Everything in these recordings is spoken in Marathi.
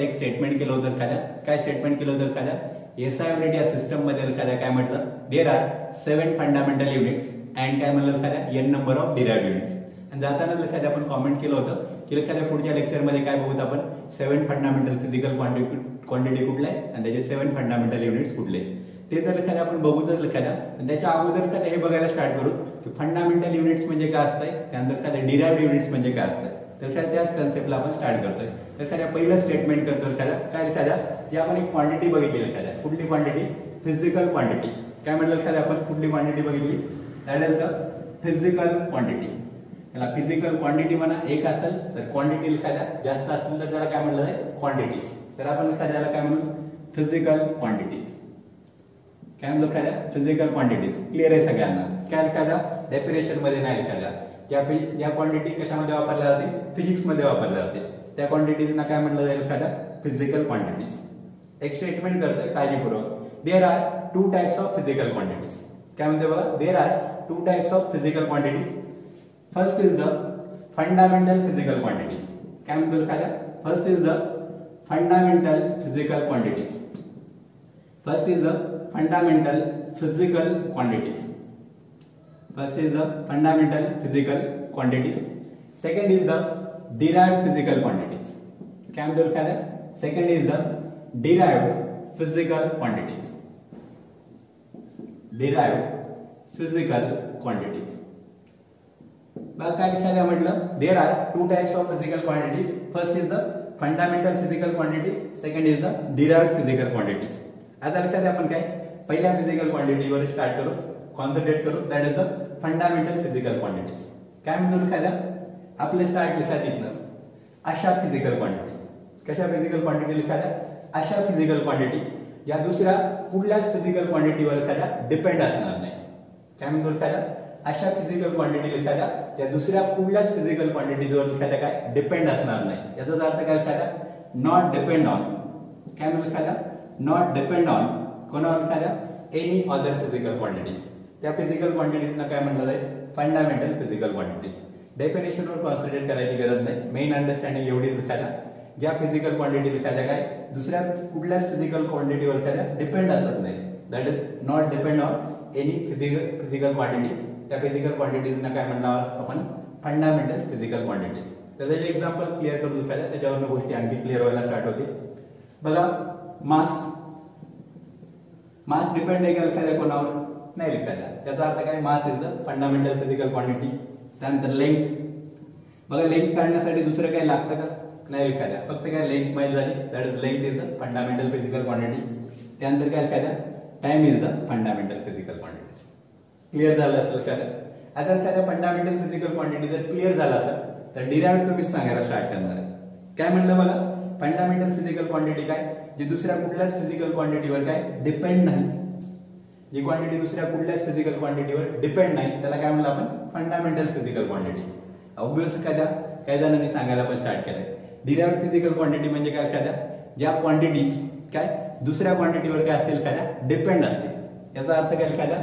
आणि एक स्टेटमेंट केलं होतं काय काय स्टेटमेंट केलं होतं काय एस आय या सिस्टममध्ये एखाद्या काय म्हटलं? There are seven fundamental units and काय म्हणलं एखाद्या N number of derived units आणि जाताना एखाद्या आपण कॉमेंट केलं होतं की एखाद्या पुढच्या लेक्चरमध्ये काय बघूत आपण? Seven fundamental physical quantity quantity कुठले आहे आणि त्याचे सेव्हन फंडामेंटल युनिट्स कुठले? ते जर एखाद्या आपण बघूतच एखाद्या आणि त्याच्या अगोदर एखाद्या हे बघायला स्टार्ट करू की फंडामेंटल युनिट्स म्हणजे काय असतंय? त्यानंतर एखाद्या डिराइव्ह युनिट्स म्हणजे काय असतं तर त्याच कन्सेप्टला आपण स्टार्ट करतोय. तर एखाद्या पहिलं स्टेटमेंट करतो एखाद्या काय एखाद्या जे आपण एक क्वांटिटी बघितली एखाद्या कुठली क्वांटिटी फिजिकल क्वांटिटी काय म्हटलं एखाद्या आपण? कुठली क्वांटिटी बघितली? That is the physical quantity त्याला फिजिकल क्वांटिटी म्हणा एक असेल तर क्वांटिटी एखाद्या जास्त असतील तर त्याला काय म्हणलं जाईल क्वांटिटीज तर आपण एखाद्याला काय म्हणू? फिजिकल क्वांटिटीज काय म्हणतो एखाद्या फिजिकल क्वांटिटीज क्लिअर आहे सगळ्यांना. काय एखाद्या डेफिनेशनमध्ये नाही एखाद्या या या क्वांटिटी कशामध्ये वापरल्या जाते? फिजिक्समध्ये वापरल्या जाते. त्या क्वांटिटीजना काय म्हटलं जाईल एखाद्या फिजिकल क्वांटिटीज एक स्टेटमेंट करतोय काळजीपूर्वक. There are two types of physical quantities काय म्हणते बघा? There are two types of physical quantities first is the fundamental physical quantities काय म्हणतो एखाद्या first is the fundamental physical quantities first is the fundamental physical quantities first is the fundamental physical quantities second is the derived physical quantities क्या म्हणतो एखाद्या second is the derived physical quantities derived physical quantities बघा काय एखाद्या म्हटलं there are two types of physical quantities first is the fundamental physical quantities second is the derived physical quantities आता एखाद्या आपण काय पहिल्या फिजिकल क्वांटिटीवर स्टार्ट करू कॉन्सन्ट्रेट करू that is the fundamental physical quantities काय म्हणतो एखाद्या आपले स्टार्ट लिखात इथनच अशा फिजिकल क्वांटिटी कशा फिजिकल क्वांटिटी लिखाद्या अशा फिजिकल क्वांटिटी या दुसऱ्या कुठल्याच फिजिकल क्वांटिटीवर एखाद्या डिपेंड असणार नाही. काय म्हणतो एखाद्या अशा फिजिकल क्वांटिटी एखाद्या त्या दुसऱ्या कुठल्याच फिजिकल क्वांटिटीजवर एखाद्या काय? डिपेंड असणार नाही. याचाच अर्थ काय एखाद्या नॉट डिपेंड ऑन काय म्हणून एखाद्या नॉट डिपेंड ऑन कोणावर एखाद्या एनी अदर फिजिकल क्वांटिटीज त्या फिजिकल क्वांटिटीजना काय म्हटलं जाईल फंडामेंटल फिजिकल क्वांटिटीज डेफिनेशनवर कॉन्सन्ट्रेट करायची गरज नाही. मेन अंडरस्टँडिंग एवढीच लिखायला. ज्या फिजिकल क्वांटिटी लिखायच्या काय? दुसऱ्या कुठल्याच फिजिकल क्वांटिटीवर एखाद्या डिपेंड असत नाही. That is not depend on any physical physical quantity त्या फिजिकल क्वांटिटीजना काय म्हणणार आपण? फंडामेंटल फिजिकल क्वांटिटीज त्याचं एक्झाम्पल क्लिअर करून लिखायला. त्याच्यावरनं गोष्टी आणखी क्लिअर व्हायला स्टार्ट होतील. बघा मास मास डिपेंड आहे का एखाद्या कोणावर? नाही एखाद्या त्याचा अर्थ काय? Mass is the fundamental physical quantity त्यानंतर लेंथ बघा लेंथ काढण्यासाठी दुसरं काही लागतं का? नाही एखाद्या फक्त काय? लेंथ माहीत झाली. That is length is the fundamental physical quantity त्यानंतर काय एखाद्या time is the fundamental physical quantity clear झालं असेल काय आता एखाद्या फंडामेंटल फिजिकल क्वांटिटी जर क्लिअर झाला असेल तर डिरायव्ह तुम्ही सांगायला स्टार्ट करणार आहे. काय म्हणलं मला फंडामेंटल फिजिकल क्वांटिटी काय? जी दुसऱ्या कुठल्याच फिजिकल क्वांटिटीवर काय? डिपेंड नाही. जी क्वांटिटी दुसऱ्या कुठल्याच फिजिकल क्वांटिटीवर डिपेंड नाही त्याला काय म्हणलं आपण? फंडामेंटल फिजिकल क्वांटिटी ऑब्विस कायदा काही सांगायला पण स्टार्ट केलंय. डिराइव्ह फिजिकल क्वांटिटी म्हणजे काय कायद्या ज्या क्वांटिटीज काय? दुसऱ्या क्वांटिटीवर काय असतील कायद्या डिपेंड असतील. याचा अर्थ काय कायदा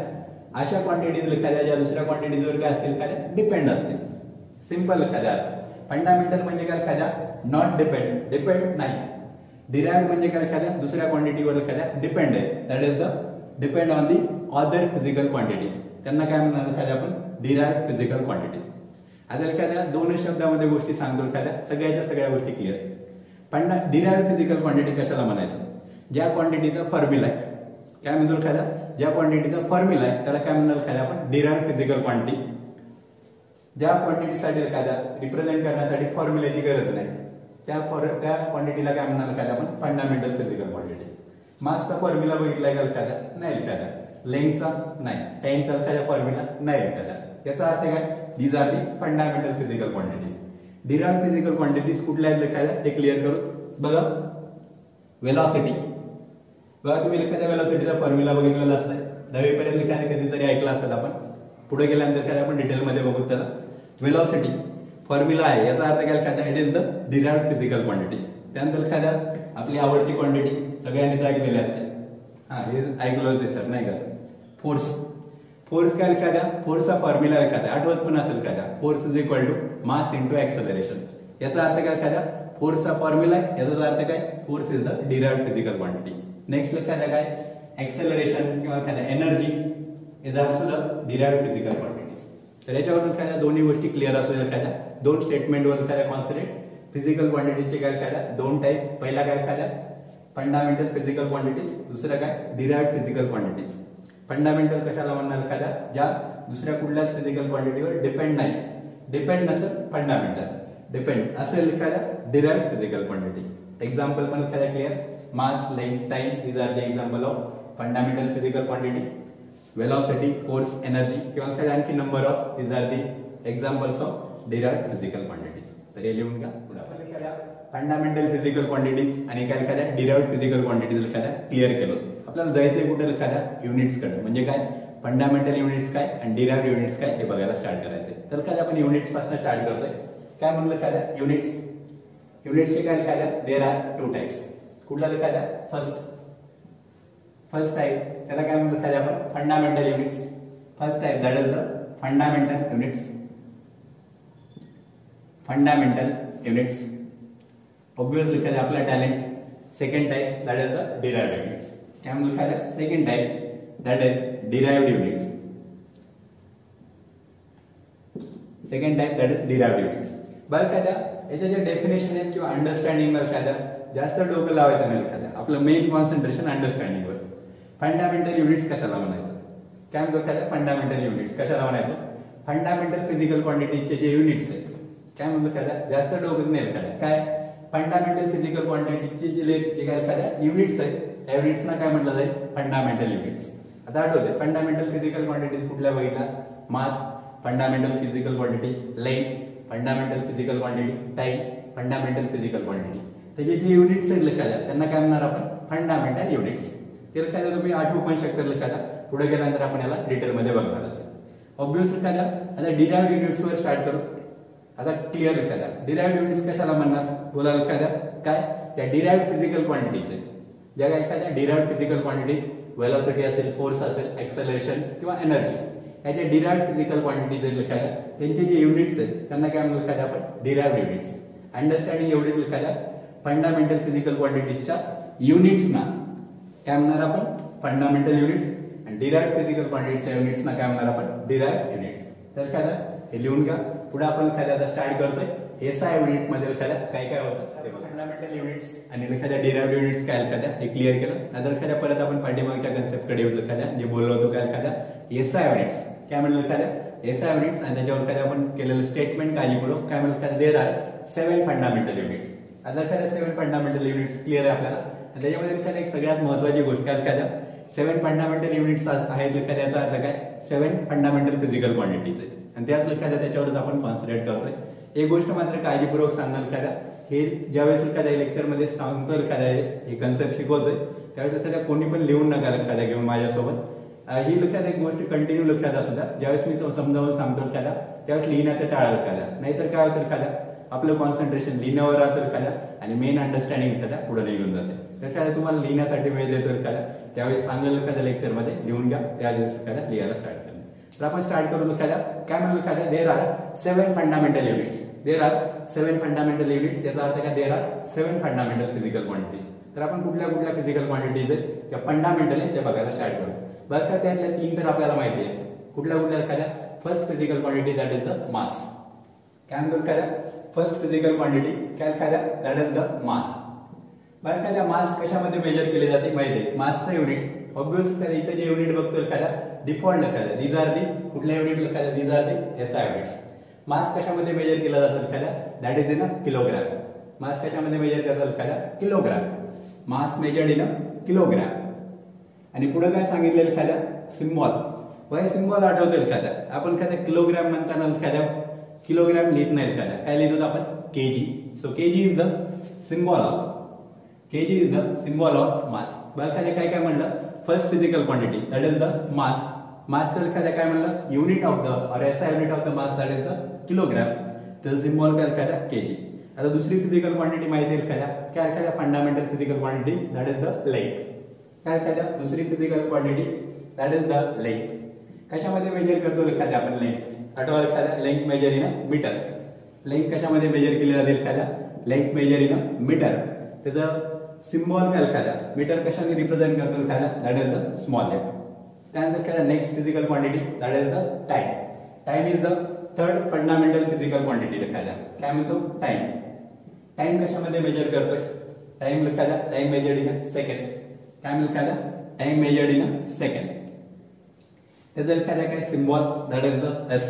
अशा क्वांटिटीज एखाद्या ज्या दुसऱ्या क्वांटिटीजवर काय असतील एखाद्या डिपेंड असतील. सिंपल एखाद्या अर्थ. फंडामेंटल म्हणजे काय कायदा नॉट डिपेंड डिपेंड नाही. डिराइव्ह म्हणजे काय एखाद्या दुसऱ्या क्वांटिटीवर एखाद्या डिपेंड आहे. That is the depend on the other physical quantities त्यांना काय म्हणणार एखाद्या आपण? डिराइव्ह फिजिकल क्वांटिटीज आता एखाद्या दोन शब्दामध्ये गोष्टी सांगतो एखाद्या सगळ्याच्या सगळ्या गोष्टी क्लिअर पण डिराइव्ह फिजिकल क्वांटिटी कशाला म्हणायचं? ज्या क्वांटिटीचा फॉर्म्युला आहे. काय म्हणतो एखाद्या ज्या क्वांटिटीचा फॉर्म्युला आहे त्याला काय म्हणणार एखाद्या आपण? डिराइव्ह फिजिकल क्वांटिटी ज्या क्वांटिटीसाठी एखाद्या रिप्रेझेंट करण्यासाठी फॉर्म्युल्याची गरज नाही. त्या फॉर त्या क्वांटिटीला काय म्हणणार एखाद्या आपण? फंडामेंटल फिजिकल क्वांटिटी मासचा फॉर्म्युला बघितलाय का एखादा? नाही एखादा. लेंगचा नाही. टाइमचा एखाद्या फॉर्म्युला नाही एखाद्या याचा अर्थ काय? These are the fundamental physical quantities derive physical quantities कुठल्या आहेत लिखायला? ते क्लिअर करू बघा. वेलॉसिटी बघा तुम्ही एखाद्या वेलॉसिटीचा फॉर्म्युला बघितलेला असताय. दहावीपर्यंत एखाद्या कधीतरी ऐकला असेल आपण. पुढे गेल्यानंतर काय आपण डिटेलमध्ये बघू त्याला. वेलॉसिटी फॉर्म्युला आहे. याचा अर्थ काय? एखाद्या it is the derive physical quantity त्यानंतर एखाद्या आपली आवडती क्वांटिटी सगळ्यांनीच ऐकलेली असते. हा हे ऐकलंच आहे सर नाही का सर? फोर्स फोर्स काय एखाद्या? फोर्सचा फॉर्म्युला एखाद्या आठवत पण असेल एखाद्या force is equal to mass into acceleration याचा अर्थ काय एखाद्या फोर्सचा फॉर्म्युला आहे. याचा अर्थ काय? Force is the derived physical quantity next लक्षात काय? एक्सेलरेशन किंवा एखाद्या energy is also the derived physical quantities तर याच्यावरून एखाद्या दोन्ही गोष्टी क्लिअर असू एखाद्या. दोन स्टेटमेंटवर एखाद्या कॉन्सन्ट्रेट फिजिकल क्वांटिटीचे काय फायदा? दोन टाईप पहिला काय फायदा? फंडामेंटल फिजिकल क्वांटिटीज दुसरं काय? डिराइव्ड फिजिकल क्वांटिटीज फंडामेंटल कशाला म्हणणार फायदा? ज्या दुसऱ्या कुठल्याच फिजिकल क्वांटिटीवर डिपेंड नाही. डिपेंड नसेल फंडामेंटल डिपेंड असेल एखाद्या डिराइव्ड फिजिकल क्वांटिटी एक्झाम्पल पण एखाद्या clear mass length time is are the example of fundamental physical quantity velocity force energy किंवा एखाद्या आणखी number of is are the examples of derived physical quantities तर हे लिहून घ्या. फंडामेंटल फिजिकल क्वांटिटीज आणि काय एखाद्या डिराइव्ड फिजिकल क्वांटिटीज एखाद्या क्लिअर केलं होतं. आपल्याला जायचंय कुठे एखाद्या युनिट्सकडे म्हणजे काय? फंडामेंटल युनिट्स काय? आणि डिराइव्ड युनिट्स काय? हे बघायला स्टार्ट करायचंय. तर काय आपण युनिट्सपासून स्टार्ट करतोय? काय म्हणलं एखाद्या युनिट्स युनिट्सचे काय एखाद्या देर आर टू टाइप्स कुठला एखाद्या फर्स्ट फर्स्ट टाईप त्याला काय म्हणलं एखाद्या आपण? Fundamental units first type that is the fundamental units fundamental units obviously एखाद्या आपला talent second type that is the derived units काय म्हणतो एखाद्या second type that is derived units second type that is derived units बरं एखाद्या याच्या जे डेफिनेशन आहेत किंवा अंडरस्टँडिंगवर फायदा जास्त डोकं लावायचं नाही एखाद्या आपलं मेन कॉन्सन्ट्रेशन अंडरस्टँडिंगवर फंडामेंटल युनिट्स कशाला म्हणायचं? काय म्हणतो काय फंडामेंटल युनिट्स कशाला म्हणायचं? फंडामेंटल फिजिकल क्वांटिटीचे जे युनिट्स आहेत. काय म्हणतो काय जास्त डोकं नाही एखाद्या काय? फंडामेंटल फिजिकल क्वांटिटीचे जे जे काय एखाद्या युनिट्स आहेत त्या युनिट्सना काय म्हटलं जाईल? फंडामेंटल युनिट्स आता आठवते फंडामेंटल फिजिकल क्वांटिटीज कुठल्या बघितल्या? Mass fundamental physical quantity length fundamental physical quantity time fundamental physical quantity त्याचे जे युनिट्स आहेत लिखायला त्यांना काय म्हणणार आपण? फंडामेंटल युनिट्स ते लिखायला तुम्ही आठवू पण शकता लिखायला पुढे गेल्यानंतर आपण याला डिटेलमध्ये बघणारच आहे. काय द्या आता डिराइव्ड युनिट्सवर स्टार्ट करू. आता क्लिअर लिखायला डिराइव्ड युनिट्स कशाला म्हणणार? बोला एखाद्या काय? त्या डिराइव्ड फिजिकल क्वांटिटीज आहेत. ज्या काय एखाद्या डिराइव्ड फिजिकल क्वांटिटीज वेलॉसिटी असेल फोर्स असेल एक्सेलरेशन किंवा एनर्जी याच्या डिराइव्ड फिजिकल क्वांटिटीज आहेत एखाद्या त्यांचे जे युनिट्स आहेत त्यांना काय म्हणून एखाद्या आपण? डिराइव्ड युनिट्स अंडरस्टँडिंग एवढीच एखाद्या फंडामेंटल फिजिकल क्वांटिटीजच्या युनिट्सना काय म्हणणार आपण? फंडामेंटल युनिट्स आणि डिराइव्ड फिजिकल क्वांटिटीच्या युनिट्सना काय म्हणणार आपण? डिराइव्ड युनिट्स तर काय हे लिहून घ्या. पुढे आपण काय आता स्टार्ट करतोय. एस आय युनिटमध्ये एखाद्या काय काय होतं? ते फंडामेंटल युनिट्स आणि एखाद्या डिराइव्ड युनिट्स काय एखाद्या? हे क्लिअर केलं. आता एखाद्या परत आपण पाठीमागच्या कन्सेप्टकडे येऊ एखाद्या जे बोललो होतो काय एखाद्या? एस आय युनिट्स काय म्हणलं एखाद्या? एस आय युनिट्स आणि त्याच्यावर एखाद्या आपण केलेलं स्टेटमेंट काळजीपूर्वक काय म्हणलं एखाद्या? There are seven fundamental units आता एखाद्या सेव्हन फंडामेंटल युनिट्स क्लिअर आहे आपल्याला त्याच्यामध्ये एखाद्या एक सगळ्यात महत्वाची गोष्ट काय एखाद्या? सेव्हन फंडामेंटल युनिट्स आहेत एखाद्याचा अर्थ काय? सेव्हन फंडामेंटल फिजिकल क्वांटिटीज आहेत. आणि त्याच लक्षात त्याच्यावरच आपण कॉन्सन्ट्रेट करतोय. एक गोष्ट मात्र काळजीपूर्वक सांगणार एखाद्या. हे ज्यावेळेस एखाद्या लेक्चरमध्ये सांगतो एखाद्या हे कन्सेप्ट शिकवतोय त्यावेळेस एखाद्या कोणी पण लिहून नका एखाद्या घेऊन माझ्यासोबत. ही लक्षात एक गोष्ट कंटिन्यू लक्षात असू द्या. ज्यावेळेस मी तो समजावून सांगतो एखाद्या त्यावेळेस लिहिण्याचं टाळा एखाद्या नाहीतर काय होतं एखाद्या? आपलं कॉन्सन्ट्रेशन लिहिण्यावर राहतं एखाद्या आणि मेन अंडरस्टँडिंग एखाद्या पुढे निघून जाते. एखाद्या तुम्हाला लिहिण्यासाठी वेळ देतो एखाद्या त्यावेळेस सांगेल एखाद्या लेक्चरमध्ये लिहून घ्या. त्या दिवशी एखाद्या लिहायला स्टार्ट करेल तर आपण स्टार्ट करू एखाद्या काय म्हणू एखाद्या there are seven fundamental units there are seven fundamental units याचा अर्थ काय? There are seven fundamental physical quantities तर आपण कुठल्या कुठल्या फिजिकल क्वांटिटीज आहेत? त्या फंडामेंटल आहेत ते बघायला स्टार्ट करू. बरं का? त्यातल्या तीन तर आपल्याला माहिती आहेत. कुठल्या कुठल्या एखाद्या first physical quantity that is the mass काय म्हणतो एखाद्या फर्स्ट फिजिकल क्वांटिटी काय एखाद्या दॅट इज द मास बरं एखाद्या मास कशामध्ये मेजर केले जाते माहिती आहे? मासचं युनिट ऑब्विस इथं जे युनिट बघतो एखाद्या डिफॉल्ट लखायला दीज आर दी कुठल्या unit लखायला these are the S I units mass कशामध्ये मेजर केला जातो एखाद्या? That is in a kilogram mass कशामध्ये मेजर करतात एखाद्या? Kilogram mass measured in a kilogram आणि पुढे काय सांगितलेलं एखाद्या? सिम्बॉल वय सिम्बॉल आठवतो एखाद्या? आपण एखाद्या किलोग्रॅम म्हणताना एखाद्या किलोग्रॅम लिहित नाही एखाद्या. काय लिहितो आपण? KG so KG is the symbol of KG is the symbol of mass बरं एखाद्या काय काय म्हणलं? First physical quantity that is the mass mass तर काय म्हणलं? Unit of the or SI unit of the mass that is the kilogram तर सिम्बॉल काय काय केजी आता दुसरी फिजिकल क्वांटिटी माहिती आहे एखाद्या? काय एखाद्या? Fundamental physical quantity that is the length काय एखाद्या? दुसरी physical quantity that is the length कशामध्ये मेजर करतो एखाद्या आपण लेंथ आठवा एखाद्या? Length measure in metre length कशामध्ये मेजर केली जाते एखाद्या? लेंथ मेजर इन मीटर त्याचं सिम्बॉल काय एखाद्या मीटर कशाने रिप्रेझेंट करतो एखाद्या that is the small F त्यानंतर काय next physical quantity that is the time time is the third fundamental physical quantity एखाद्या काय म्हणतो? टाइम टाइम कशामध्ये मेजर करतोय? टाइम लिखायला टाइम मेजर्ड इन सेकंड काय लिखायला टाइम मेजर्ड इन सेकंड त्याचा लिखायला काय symbol that is the S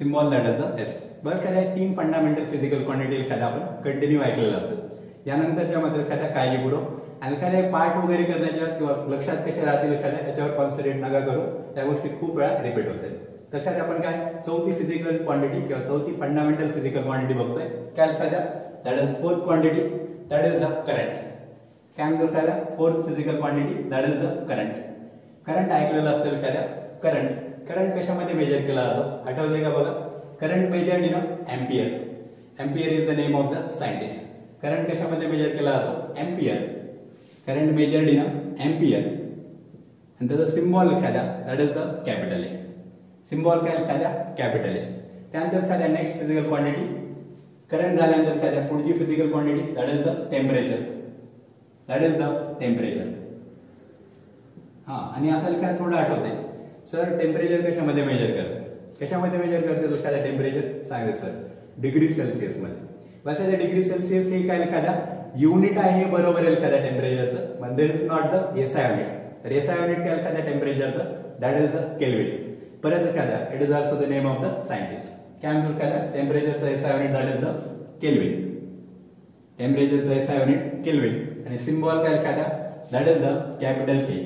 symbol that is the S बरं काय तीन फंडामेंटल फिजिकल क्वांटिटी लिखायला आपण. कंटिन्यू ऐकलेलं असतं यानंतरच्या मात्र एखाद्या काळजी काळजीपूर्वक आणि एखाद्या पार्ट वगैरे करण्याच्या किंवा लक्षात कशा राहतील एखाद्या याच्यावर कॉन्सन्ट्रेट नका करू. त्या गोष्टी खूप वेळा रिपीट होतात. तर काय आपण काय चौथी फिजिकल क्वांटिटी किंवा चौथी फंडामेंटल फिजिकल क्वांटिटी बघतोय. काय एखाद्या that is fourth quantity that is the current काय म्हणतो एखाद्या fourth physical quantity that is the current current ऐकलेलं असतं एखाद्या? करंट करंट कशामध्ये मेजर केला जातो? आठवतंय का बघा? Current measured in ampere ampere is the name of the scientist current कशामध्ये मेजर केला जातो? Ampere current measured in ampere आणि त्याचा सिम्बॉल एखाद्या that is the capital A symbol काय एखाद्या कॅपिटल ए त्यानंतर एखाद्या नेक्स्ट फिजिकल क्वांटिटी करंट झाल्यानंतर एखाद्या पुढची physical quantity that is the temperature that is the temperature हा आणि आता काय थोडं आठवते सर टेम्परेचर कशामध्ये मेजर करतात? कशामध्ये मेजर करतात एखाद्या टेम्परेचर सांगते सर डिग्री सेल्सिअस बघा त्या डिग्री सेल्सिअस हे काय एखाद्या युनिट आहे बरोबर आहे एखाद्या टेम्परेचरचं पण is not the SI unit तर एसआय युनिट काय एखाद्या टेम्परेचरचं दॅट इज द केल्विन परत एखाद्या it is also the name of the scientist काय म्हणतो एखाद्या टेम्परेचरचं SI unit that is the kelvin टेम्परेचरचं SI unit kelvin आणि सिम्बॉल काय एखाद्या that is the capital K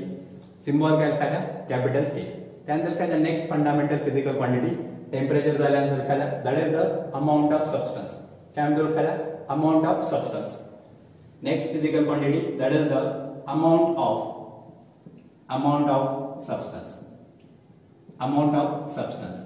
symbol काय एखाद्या कॅपिटल के त्यानंतर एखाद्या next fundamental physical quantity temperature झाल्यानंतर एखाद्या that is the amount of substance काय म्हणतो एखाद्या amount of substance next physical quantity that is the amount of amount of substance amount of substance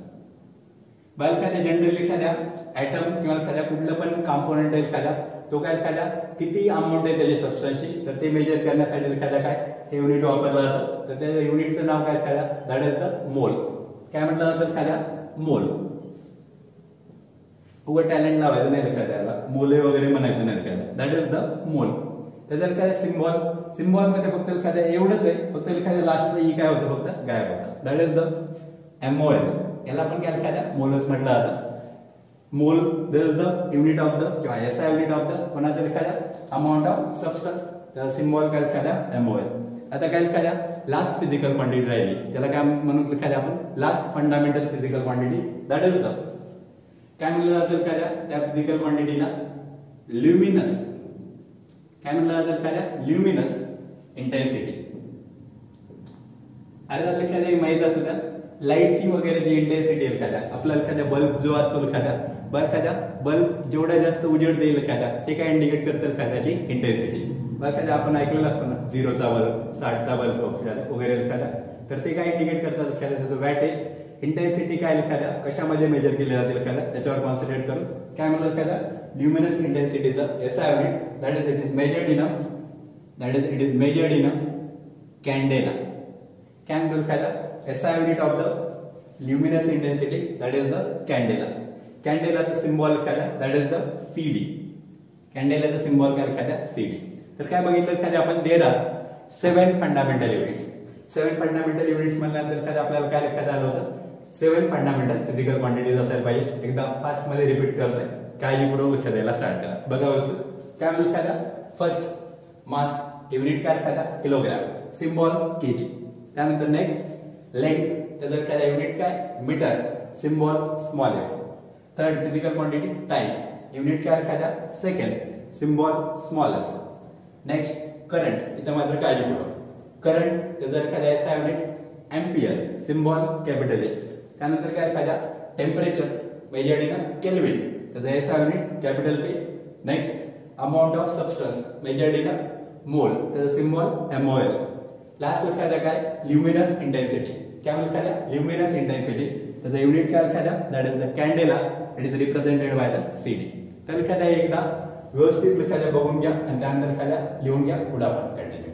बरं एखाद्या जनरली एखाद्या ऍटम किंवा एखाद्या कुठलं पण कॉम्पोनंट आहे तो काय एखादा किती अमाऊंट आहे त्याच्या सबस्टन्सची तर ते मेजर करण्यासाठी एखादा काय हे युनिट वापरलं जातं. तर त्या युनिटचं नाव काय एखादा दॅट इज द मोल काय म्हटलं जातं एखाद्या मोल उगं टॅलेंट लावायचं नाही एखाद्याला मोले वगैरे म्हणायचं नाही एखाद्या दॅट इज द मोल त्याच्यात काय? सिम्बॉल सिम्बॉलमध्ये फक्त एखाद्या एवढंच आहे. फक्त एखाद्या लास्टचं ई काय होतं? फक्त गायब होतं. दॅट इज द एमओएल याला आपण काय एखाद्या? मोलच म्हटलं जातं. Mole this is the unit of the किंवा S I unit of the कोणाचं एखाद्या? अमाऊंट ऑफ सबस्टन्स त्याचा सिम्बॉल काय एखाद्या? एमओएल आता काय एखाद्या? लास्ट फिजिकल क्वांटिटी राहिली. त्याला काय म्हणून एखाद्या आपण? Last fundamental physical quantity that is the काय म्हणलं जातं का त्या फिजिकल क्वांटिटीला ल्युमिनस. काय म्हणलं जातं एखाद्या ल्युमिनस इंटेन्सिटी. अरे जातं एखाद्या माहीत असू द्या. लाईटची वगैरे जी इंटेन्सिटी आहे एखाद्या आपला एखाद्या बल्ब जो असतो एखाद्या बरं एखाद्या बल्ब जेवढा जास्त उजेड देईल एखाद्या ते काय इंडिकेट करतं एखाद्याची इंटेन्सिटी बरं एखाद्या आपण ऐकलेलं असतो ना झिरोचा बल्ब साठचा बल्ब वगैरे एखादा तर ते काय इंडिकेट करतात एखाद्या त्याचं वॅटेज इंटेन्सिटी काय एखाद्या कशामध्ये मेजर केले जातील एखाद्या त्याच्यावर कॉन्सन्ट्रेट करून. काय म्हणलं एखाद्या luminous इंटेन्सिटीचा S I unit that is it is measured in that is it is measured in candela can एखादा I unit of the luminous intensity that is the candela कॅन्डेलाचं symbol काय दॅट इज द सीडी कॅन्डेलाचं सिम्बॉल काय एखाद्या सीडी तर काय बघितलं एखाद्या आपण? There are seven fundamental units seven fundamental units म्हणल्यानंतर एखाद्या आपल्याला काय लक्षात आलं होतं? सेव्हन फंडामेंटल फिजिकल क्वांटिटीज असायला पाहिजे. एकदा फास्टमध्ये रिपीट करतोय. काळजीपूर्वक लक्ष द्यायला स्टार्ट करा. बघा वस्तू काय म्हणजे फायदा? फर्स्ट मास युनिट काय फायदा? किलोग्रॅम सिम्बॉल केजी त्यानंतर नेक्स्ट लेंथ त्याचं काय युनिट काय? Metre symbol small third physical quantity time unit काय फायदा? Second symbol smallest next current इथं मात्र काळजीपूर्वक. करंट त्याचं फायदा S I unit ampere symbol capital A त्यानंतर काय फायदा? टेम्परेचर मेजर्ड केल्विन त्याचं S I unit capital P next amount of substance measured in mole त्याचं सिम्बॉल एमओएल लास्ट फायदा काय? ल्युमिनस इंटेन्सिटी काय म्हणजे फायदा? ल्युमिनस इंटेन्सिटी त्याचा युनिट काय फायदा? That is the candela it is represented by the CD तर एखाद्या एकदा. व्यवस्थित एखाद्या बघून घ्या. आणि त्यानंतर एखाद्या लिहून घ्या. पुढे आपण कंटिन्यू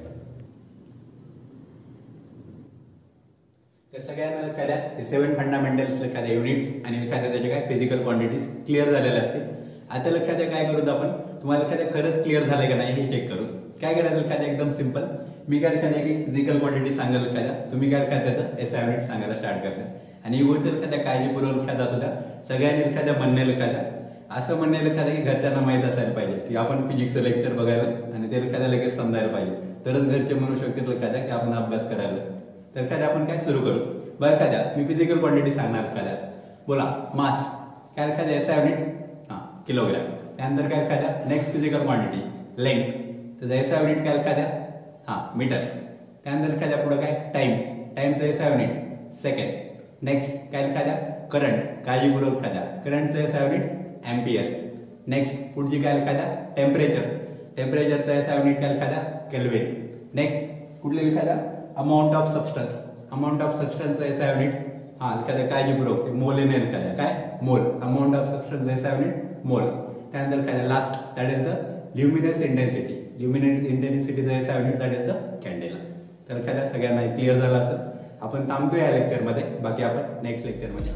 त्या सगळ्यांना एखाद्या द्या सेव्हन फंडामेंटल्स एखाद्या युनिट्स आणि एखाद्या त्याच्या काय फिजिकल क्वांटिटीज क्लिअर झालेल्या असतील. आता लक्षात काय करू आपण? तुम्हाला एखाद्या खरंच क्लिअर झालं का नाही हे चेक करू काय करायचं एखाद्या एकदम सिंपल मी काय एखाद्या की फिजिकल क्वांटिटी सांगायला लक्षात तुम्ही काय काय त्याचं एस युनिट सांगायला स्टार्ट करता. आणि ही गोष्ट एखाद्या काळजीपूर्वक लक्षात असू द्या सगळ्यांनी एखाद्या द्या म्हणणे लक्षात असं म्हणणे लक्षात की घरच्यांना माहीत असायला पाहिजे की आपण फिजिक्सचं लेक्चर बघायला आणि ते एखाद्या लगेच समजायला पाहिजे. तरच घरचे म्हणू शकतील लक्षात की आपण अभ्यास करायला. तर काय आपण काय सुरू करू? बरं का द्या मी फिजिकल क्वांटिटी सांगणार का द्या बोला. मास. काय लक्षात द्या एस युनिट? हा किलोग्रॅम. त्यानंतर काय एखाद्या? द्या नेक्स्ट फिजिकल क्वांटिटी लेंथ तर एस युनिट काय लक्षात द्या हा मीटर त्यानंतर काय द्या पुढे काय? टाइम टाईमचं एस युनिट. सेकंड नेक्स्ट काय लक्षात द्या करंट काळजीपूर्वक लक्षात द्या करंटचं एस युनिट अँपियर नेक्स्ट पुढची काय काय द्या टेम्परेचर टेम्परेचरचा एस युनिट काय लक्षात द्या केल्विन नेक्स्ट कुठले लक्षात द्या amount of substance amount of substance S unit हा लक्षात काय काळजीपूर्वक ते मोल ने लक्षात काय? Mole. Amount of substance S unit mole. त्यानंतर काय last that is the luminous intensity luminous इंटेन्सिटीचा S unit that is the candela तर काय सगळ्यांना क्लिअर झालं असं आपण थांबतो या लेक्चरमध्ये बाकी आपण नेक्स्ट लेक्चरमध्ये